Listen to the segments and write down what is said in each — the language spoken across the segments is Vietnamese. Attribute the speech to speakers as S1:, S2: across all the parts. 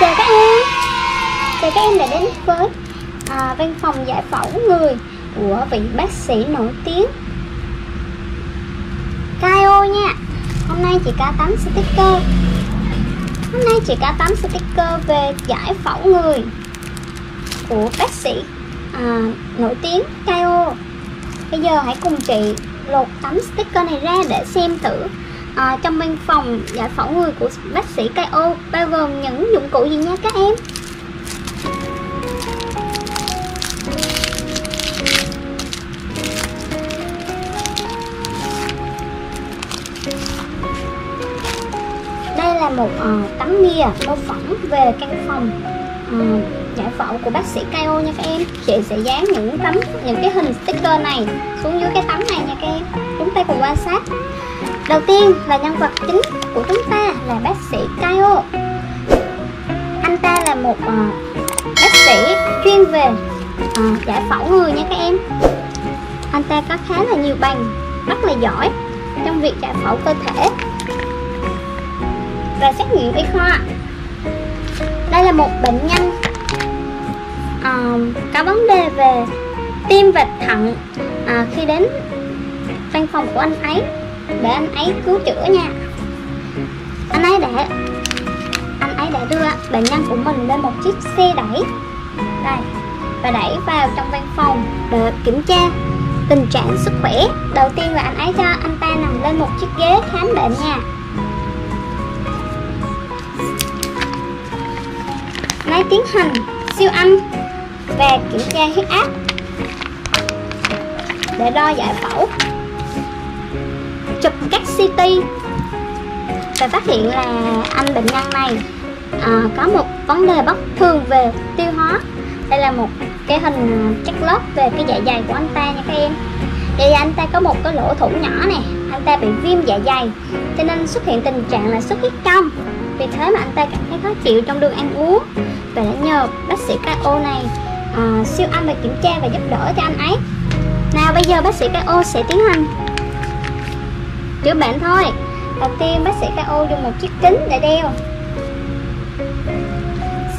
S1: Chào các em. Chào các em đã đến với à, văn phòng giải phẫu người của vị bác sĩ nổi tiếng. Kaio nha. Hôm nay chị ca 8 sticker. Hôm nay chị ca 8 sticker về giải phẫu người của bác sĩ à, nổi tiếng Kaio. Bây giờ hãy cùng chị lột tấm sticker này ra để xem thử à, trong văn phòng giải phẫu người của bác sĩ KO bao gồm những dụng cụ gì nha các em? Đây là một uh, tấm bia mô phỏng về căn phòng uh, giải phẫu của bác sĩ KO nha các em. Chị sẽ dán những tấm những cái hình sticker này xuống dưới cái tấm này nha các em. Chúng ta cùng quan sát đầu tiên là nhân vật chính của chúng ta là bác sĩ Kaio anh ta là một uh, bác sĩ chuyên về uh, giải phẫu người nha các em. Anh ta có khá là nhiều bằng rất là giỏi trong việc giải phẫu cơ thể và xét nghiệm y khoa. Đây là một bệnh nhân uh, có vấn đề về tim và thận uh, khi đến văn phòng của anh ấy để anh ấy cứu chữa nha. Anh ấy để, anh ấy đã đưa bệnh nhân của mình lên một chiếc xe đẩy. Đây, và đẩy vào trong văn phòng để kiểm tra tình trạng sức khỏe. Đầu tiên là anh ấy cho anh ta nằm lên một chiếc ghế khám bệnh nha. Anh ấy tiến hành siêu âm và kiểm tra huyết áp để đo giải phẫu chụp các CT. Và phát hiện là anh bệnh nhân này à, có một vấn đề bất thường về tiêu hóa. Đây là một cái hình chắc lớp về cái dạ dày của anh ta nha các em. Dạ anh ta có một cái lỗ thủng nhỏ nè anh ta bị viêm dạ dày cho nên xuất hiện tình trạng là xuất huyết trong vì thế mà anh ta cảm thấy khó chịu trong đường ăn uống. Và đã nhờ bác sĩ KO này à, siêu âm và kiểm tra và giúp đỡ cho anh ấy. Nào bây giờ bác sĩ KO sẽ tiến hành chữa bệnh thôi. Đầu tiên bác sĩ KO dùng một chiếc kính để đeo.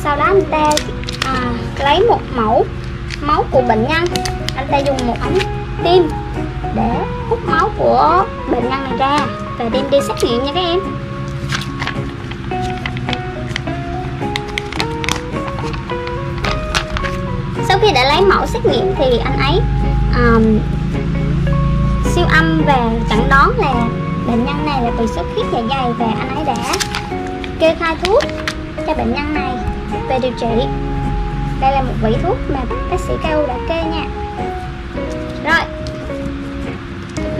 S1: Sau đó anh ta à, lấy một mẫu máu của bệnh nhân. Anh ta dùng một ống tim để hút máu của bệnh nhân này ra. Và đem đi xét nghiệm nha các em. Sau khi đã lấy mẫu xét nghiệm thì anh ấy um, siêu và chẩn đoán là bệnh nhân này là bị xuất huyết dạ dày và anh ấy đã kê khai thuốc cho bệnh nhân này về điều trị. Đây là một vị thuốc mà bác sĩ cao đã kê nha. Rồi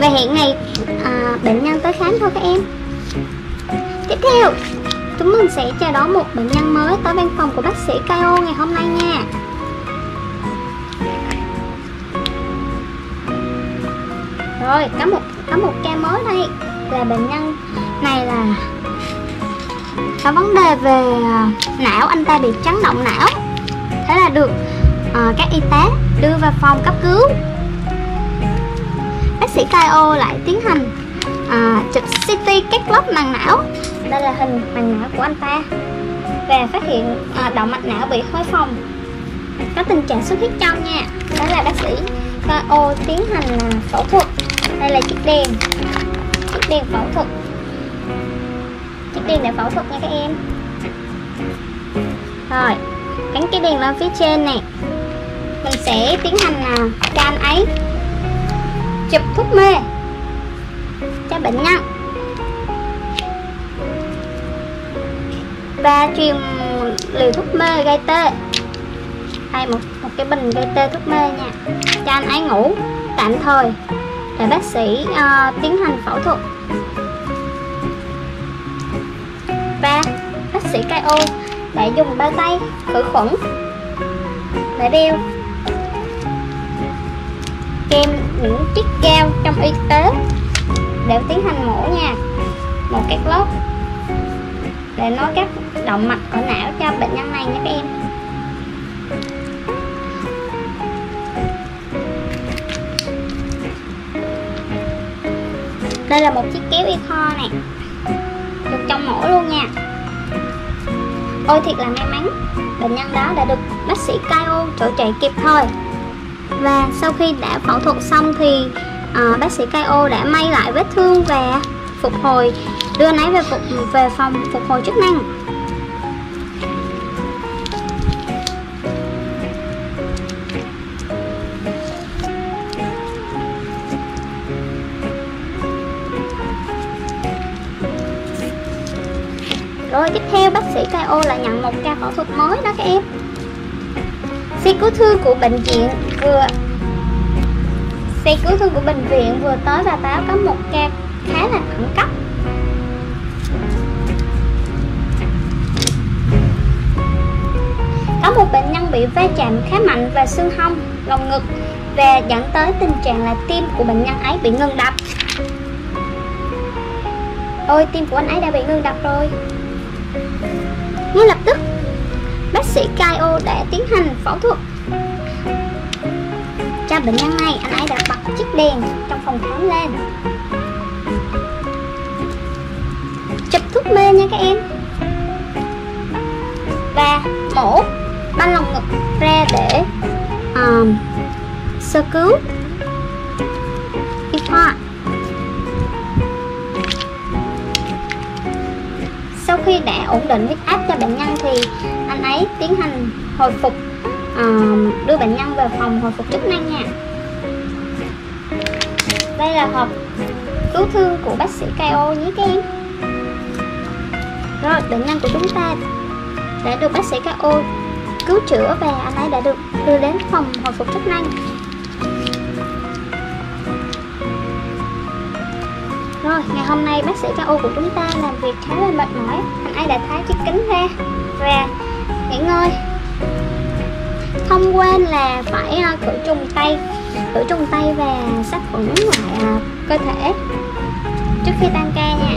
S1: và hiện nay à, bệnh nhân tới khám thôi các em. Tiếp theo chúng mình sẽ chào đón một bệnh nhân mới tới văn phòng của bác sĩ cao ngày hôm nay nha. Rồi có một có một ca mới đây. Là bệnh nhân này là có vấn đề về à, não. Anh ta bị chấn động não. Thế là được uh, các y tá đưa vào phòng cấp cứu. Bác sĩ Kaio lại tiến hành uh, chụp CT các lớp màng não. Đây là hình màng não của anh ta. Và phát hiện uh, động mạch não bị khối phòng có tình trạng xuất huyết trong nha. Đó là bác sĩ Kaio tiến hành uh, phẫu thuật đây là chiếc đèn. Chiếc đèn phẫu thuật. Chiếc đèn để phẫu thuật nha các em. Rồi gắn cái đèn lên phía trên này. Mình sẽ tiến hành là cho anh ấy chụp thuốc mê cho bệnh nhân. Và truyền liều thuốc mê gây tê. Hay một một cái bình gây tê thuốc mê nha. Cho anh ấy ngủ tạm thời để bác sĩ uh, tiến hành phẫu thuật. Và bác sĩ KO đã dùng bao tay khử khuẩn. Để đeo kèm những chiếc keo trong y tế để tiến hành mổ nha. Một cái lớp để nối các động mạch ở não cho bệnh nhân này nhé các em. Đây là một chiếc kéo y kho này. Được trong mổ luôn nha. Ôi thiệt là may mắn. Bệnh nhân đó đã được bác sĩ Kaio chỗ trị kịp thời. Và sau khi đã phẫu thuật xong thì à, bác sĩ Kaio đã may lại vết thương và phục hồi đưa anh ấy về phục về phòng phục hồi chức năng. Rồi tiếp theo bác sĩ KO lại nhận một ca phẫu thuật mới đó các em. Xe cứu thương của bệnh viện vừa Xe cứu thương của bệnh viện vừa tới và báo có một ca khá là khẩn cấp. Có một bệnh nhân bị va chạm khá mạnh vào xương hông, lồng ngực và dẫn tới tình trạng là tim của bệnh nhân ấy bị ngừng đập. Ôi tim của anh ấy đã bị ngừng đập rồi ngay lập tức bác sĩ Kaio đã tiến hành phẫu thuật. Cho bệnh nhân này anh ấy đã bật chiếc đèn trong phòng khám lên. Chụp thuốc mê nha các em. Và mổ băng lồng ngực ra để um, sơ cứu. Y khoa sau đã ổn định huyết áp cho bệnh nhân thì anh ấy tiến hành hồi phục uh, đưa bệnh nhân về phòng hồi phục chức năng nha. Đây là hộp cứu thương của bác sĩ KO nhé các em rồi bệnh nhân của chúng ta đã được bác sĩ KO cứu chữa và anh ấy đã được đưa đến phòng hồi phục chức năng. Thôi, ngày hôm nay bác sĩ KO của chúng ta làm việc khá là mệt mỏi. Anh ấy đã tháo chiếc kính ra và nghỉ ngơi. Không quên là phải à, khử trùng tay Khử trùng tay và sát khuẩn lại à, cơ thể trước khi tan ca nha.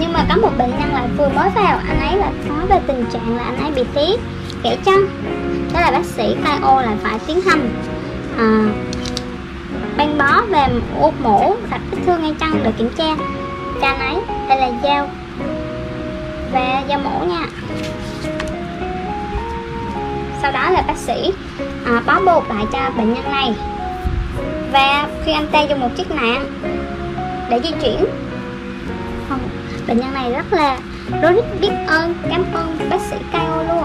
S1: Nhưng mà có một bệnh nhân lại vừa mới vào Anh ấy lại nói về tình trạng là anh ấy bị tiếc kẻ chân đó là bác sĩ KO lại phải tiến hành à, băng bó và úp mổ đặt vết thương ngay chân để kiểm tra. Cha ấy đây là dao. Và dao mổ nha. Sau đó là bác sĩ à, bó bột lại cho bệnh nhân này. Và khi anh ta dùng một chiếc nạn để di chuyển. Bệnh nhân này rất là rất biết ơn cảm ơn bác sĩ cao luôn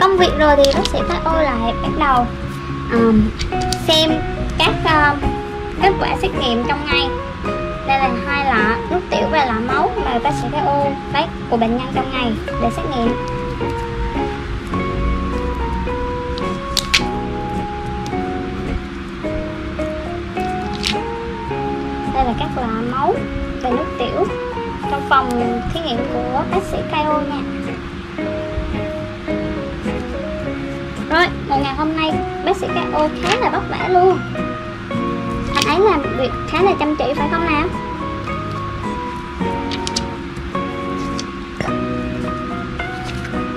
S1: công việc rồi thì bác sĩ KO lại bắt đầu um, xem các uh, kết quả xét nghiệm trong ngày. Đây là hai lọ nước tiểu và lọ máu mà bác sĩ ô lấy của bệnh nhân trong ngày để xét nghiệm. Đây là các lọ máu và nước tiểu trong phòng thí nghiệm của bác sĩ KO nha. Rồi, một ngày hôm nay bác sĩ KO khá là vất vả luôn. Anh ấy làm việc khá là chăm chỉ phải không nào?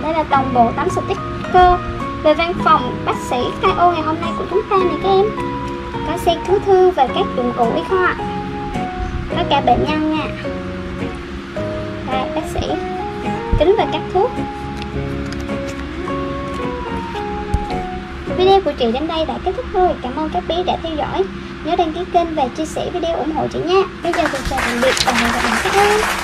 S1: Đây là toàn bộ tấm sticker về văn phòng bác sĩ KO ngày hôm nay của chúng ta này các em. Có xe cứu thương và các dụng cụ y khoa Có cả bệnh nhân nha Đây, bác sĩ Kính và các thuốc. Video của chị đến đây đã kết thúc rồi. Cảm ơn các bé đã theo dõi. Nhớ đăng ký kênh và chia sẻ video ủng hộ chị nha. Bây giờ thì chào tạm biệt và hẹn gặp lại các em.